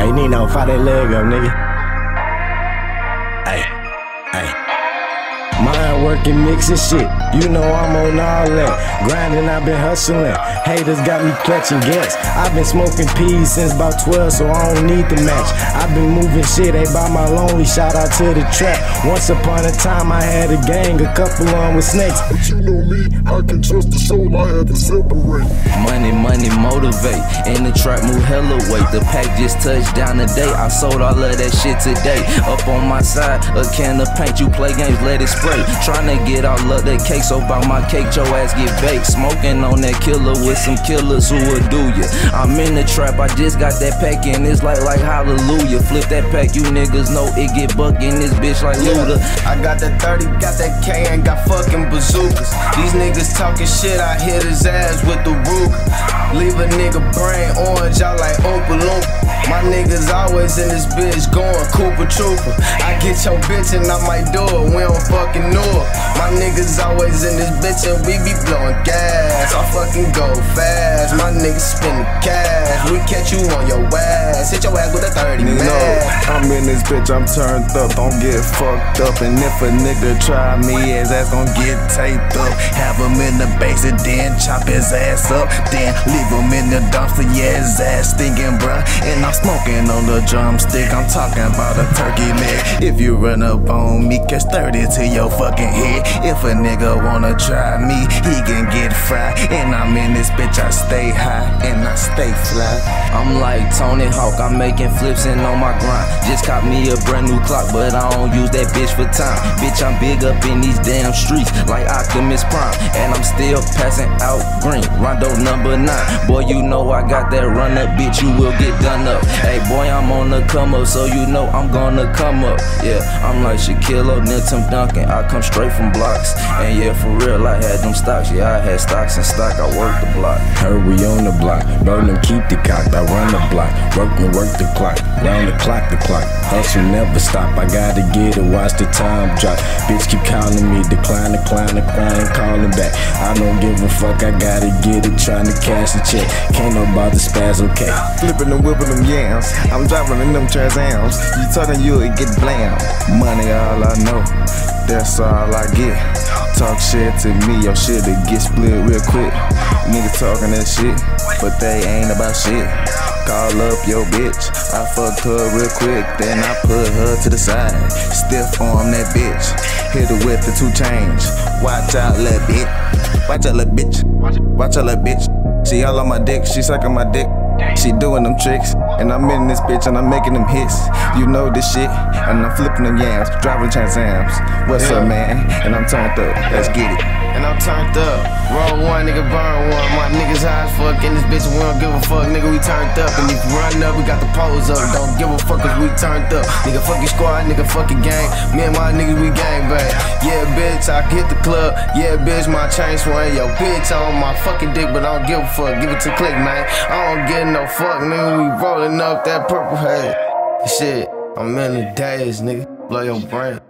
Hey, no fire that leg up, nigga. Hey, hey. Mind working, mixing shit. You know I'm on all that. Grinding, I've been hustling. Haters got me clutching gas. I've been smoking peas since about 12, so I don't need the match. I've been moving shit, they by my lonely. Shout out to the trap. Once upon a time, I had a gang, a couple on with snakes. But you know me, I can trust the soul, I have to separate. Money, money, motivate. In the trap, move hella weight. The pack just touched down today. I sold all of that shit today. Up on my side, a can of paint. You play games, let it spray. Tryna get all of that cake, so by my cake, your ass get baked. Smoking on that killer with some killers who will do ya. I'm in the trap, I just got that pack and it's like like hallelujah. Flip that pack, you niggas know it get buck in this bitch like Luda. I got that 30, got that K, and got fucking bazookas. These niggas talking shit, I hit his ass with the Ruger. Leave a nigga brain orange, I like Oompa Loompa. My niggas always in this bitch going Cooper Trooper. I get your bitch and I might do it, we don't fucking know it. My niggas always in this bitch and we be blowing gas. I fucking go fast, my niggas the cash. We catch you on your ass, hit your ass with a 30 man. No, I'm in this bitch, I'm turned up, don't get fucked up. And if a nigga try me, his ass gon' get taped up. Have him in the basement, then chop his ass up. Then leave him in the dumpster, yeah, his ass stinking, bruh. And I'm smoking on the drumstick, I'm talking about a turkey. If you run up on me, catch 30 to your fucking head. If a nigga wanna try me, he can get fried. And I'm in this bitch, I stay high and I stay fly. I'm like Tony Hawk, I'm making flips and on my grind. Just caught me a brand new clock, but I don't use that bitch for time. Bitch, I'm big up in these damn streets, like Optimus Prime. And I'm still passing out green, rondo number nine. Boy, you know I got that run up, bitch, you will get done up. Hey, boy, I'm on the come up, so you know I'm gonna come up. Yeah, I'm like Shaquille O'Neal, Tim Duncan, I come straight from blocks. And yeah, for real, I had them stocks, yeah, I had stocks and stock, I worked the block. Heard we on the block, burn them, keep the cock. I run the block, work me, work the clock, round the clock, the clock. Hustle never stop. I gotta get it, watch the time drop. Bitch keep calling me, decline, decline, decline, calling back. I don't give a fuck, I gotta get it, trying to cash the check. Can't nobody spaz, okay. Flipping and whipping them yams. I'm driving in them Trans Ams. You talking you it get blam. Money all I know. That's all I get. Talk shit to me, your shit it get split real quick. Niggas talking that shit, but they ain't about shit. Call up your bitch, I fucked her real quick, then I put her to the side. Stiff arm that bitch, hit her with the two chains. Watch out, little bitch. Watch out, little bitch. Watch out, little bitch. She all on my dick, she sucking my dick. She doing them tricks, and I'm in this bitch and I'm making them hits. You know this shit, and I'm flipping them yams, driving Trans Ams. What's up, man? And I'm turned up. Let's get it. And I'm turned up. Roll one, nigga, burn one. My niggas high as fuck in this bitch, we don't give a fuck, nigga, we turned up. And if you run up, we got the pose up. Don't give a fuck cause we turned up. Nigga, fuck your squad, nigga, fuck your gang. Me and my niggas, we gang bang. Yeah, bitch, I hit the club. Yeah, bitch, my chain swing. Yo, bitch, on my fucking dick, but I don't give a fuck. Give it to click, man. I don't get no fuck, nigga. We rolling up that purple head. Shit, I'm in the days, nigga. Blow your brain.